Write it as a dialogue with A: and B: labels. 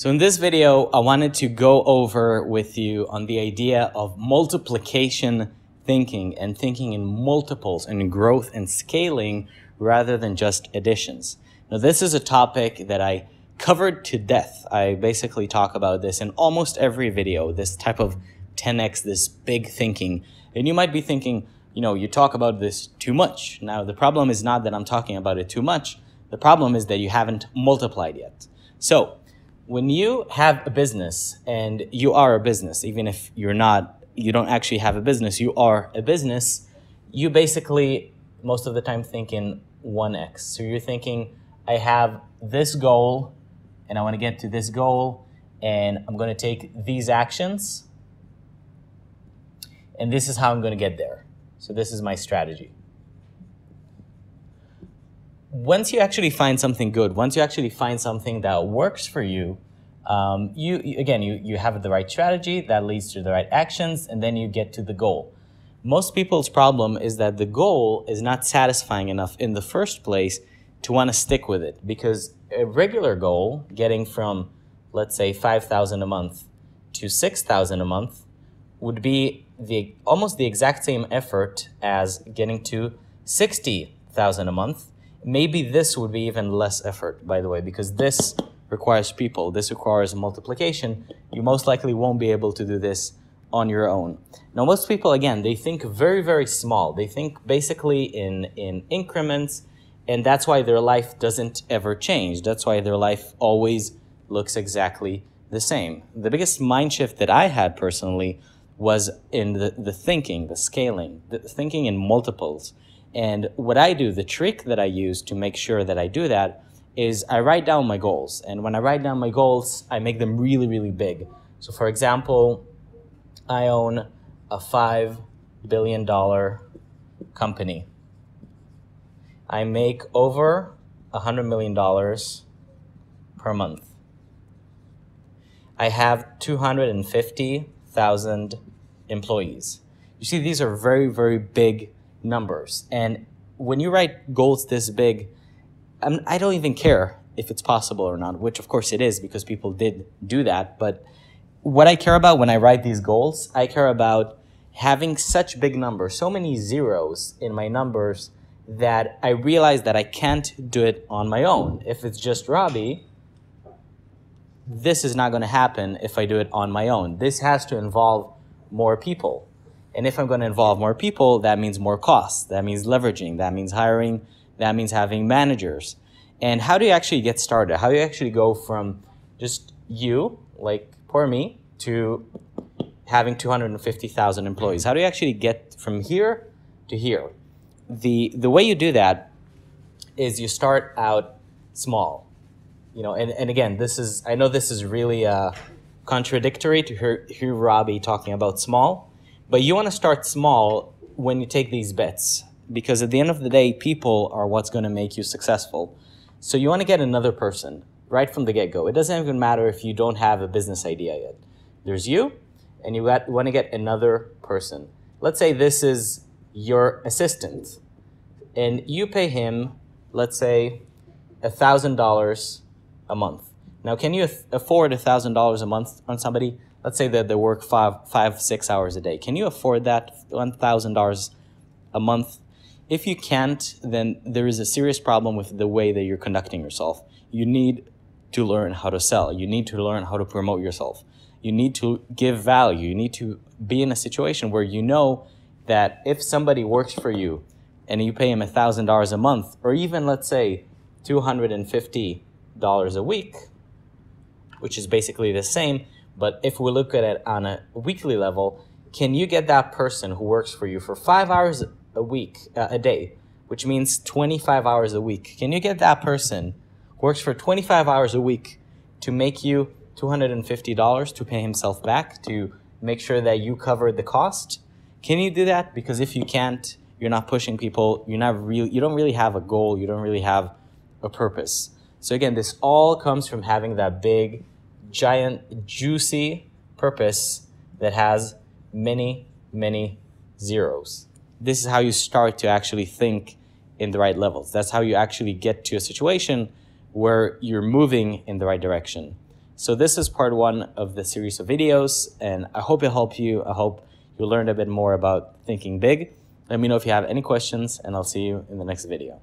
A: So in this video, I wanted to go over with you on the idea of multiplication thinking and thinking in multiples and growth and scaling rather than just additions. Now, this is a topic that I covered to death. I basically talk about this in almost every video, this type of 10x, this big thinking. And you might be thinking, you know, you talk about this too much. Now, the problem is not that I'm talking about it too much. The problem is that you haven't multiplied yet. So, when you have a business and you are a business, even if you're not, you don't actually have a business, you are a business, you basically most of the time think in 1x. So you're thinking, I have this goal and I want to get to this goal and I'm going to take these actions and this is how I'm going to get there. So this is my strategy. Once you actually find something good, once you actually find something that works for you, um, you again, you, you have the right strategy that leads to the right actions, and then you get to the goal. Most people's problem is that the goal is not satisfying enough in the first place to want to stick with it because a regular goal, getting from, let's say, 5,000 a month to 6,000 a month, would be the almost the exact same effort as getting to 60,000 a month Maybe this would be even less effort, by the way, because this requires people. This requires multiplication. You most likely won't be able to do this on your own. Now, most people, again, they think very, very small. They think basically in, in increments, and that's why their life doesn't ever change. That's why their life always looks exactly the same. The biggest mind shift that I had personally was in the, the thinking, the scaling, the thinking in multiples. And what I do, the trick that I use to make sure that I do that is I write down my goals. And when I write down my goals, I make them really, really big. So for example, I own a $5 billion company. I make over $100 million per month. I have 250,000 employees. You see, these are very, very big numbers. And when you write goals this big, I'm, I do not even care if it's possible or not, which of course it is because people did do that. But what I care about when I write these goals, I care about having such big numbers, so many zeros in my numbers that I realize that I can't do it on my own. If it's just Robby, this is not going to happen if I do it on my own. This has to involve more people. And if I'm going to involve more people, that means more costs. That means leveraging. That means hiring. That means having managers. And how do you actually get started? How do you actually go from just you, like poor me, to having 250,000 employees? How do you actually get from here to here? The, the way you do that is you start out small. You know, and, and again, this is, I know this is really uh, contradictory to hear, hear Robby talking about small, but you want to start small when you take these bets because at the end of the day, people are what's going to make you successful. So you want to get another person right from the get go. It doesn't even matter if you don't have a business idea yet. There's you, and you, got, want to get another person. Let's say this is your assistant, and you pay him, let's say, $1,000 a month. Now, can you afford $1,000 a month on somebody? Let's say that they work five, five, six hours a day. Can you afford that $1,000 a month? If you can't, then there is a serious problem with the way that you're conducting yourself. You need to learn how to sell. You need to learn how to promote yourself. You need to give value. You need to be in a situation where you know that if somebody works for you and you pay him $1,000 a month, or even let's say $250 a week, which is basically the same, but if we look at it on a weekly level, can you get that person who works for you for five hours a week, uh, a day, which means 25 hours a week? Can you get that person who works for 25 hours a week to make you $250 to pay himself back to make sure that you cover the cost? Can you do that? Because if you can't, you're not pushing people. You're not really. You don't really have a goal. You don't really have a purpose. So again, this all comes from having that big giant, juicy purpose that has many, many zeros. This is how you start to actually think in the right levels. That's how you actually get to a situation where you're moving in the right direction. So this is part one of the series of videos, and I hope it helped you. I hope you learned a bit more about thinking big. Let me know if you have any questions, and I'll see you in the next video.